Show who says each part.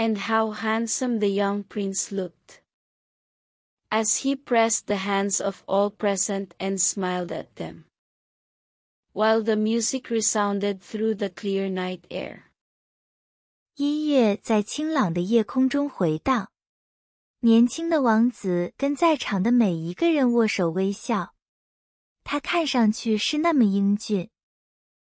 Speaker 1: And how handsome the young prince looked. As he pressed the hands of all present and smiled at them. While the music resounded through the clear night air.
Speaker 2: 音乐在清朗的夜空中回荡。年轻的王子跟在场的每一个人握手微笑，他看上去是那么英俊。